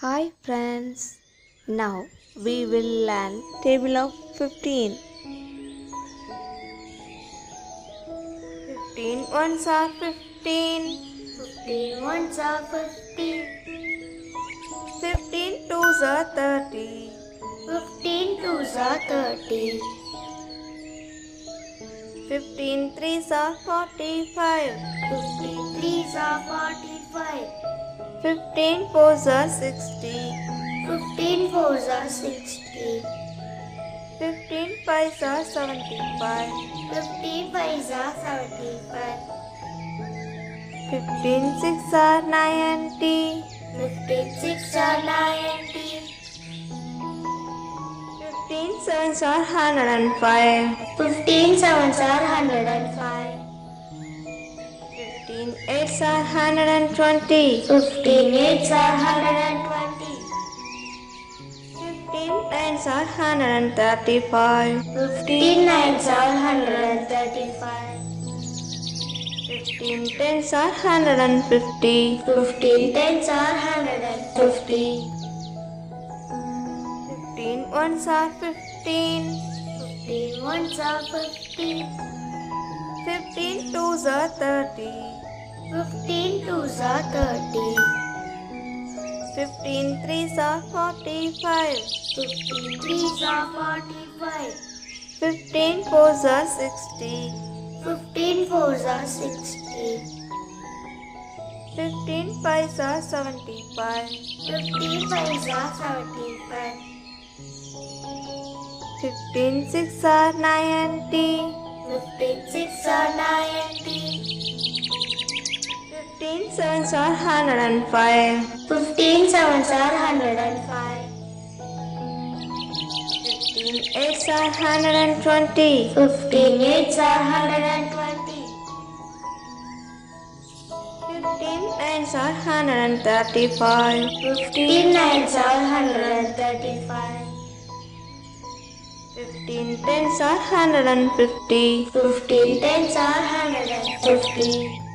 Hi friends, now we will learn table of 15. 15 ones are 15, 15 ones are 15. 15 twos are 30, 15 twos are 30, 15 threes are 45, 15 threes are 45, 15 fours are 60, 15 fours are 60, 15 fives are 75, 15 fives are 75, 15 six are 90, 15 six are 90, 15 sevens are 105, 15 sevens are 105, 15 eights are 120, 15 eights are 120, 15 nines are 135, 15 nines are 135, 15 tens are 150, 15 tens are 150, 15 ones are 15, 15 ones are 50, 15 twos are 30, 15 twos are 30, 15 threes are 45, 15 threes are 45, 15 fours are 60, 15 fours are 60, 15 fives are 75, 15 fives are 75, 15 six are 90, 15 six are 90, 15 sevens are 105, 15 sevens are 105, 15 eights are 120, 15 eights are 120, 15 nines are 135, 15 nines are 135, 15 tens are 150, 15 tens are 150,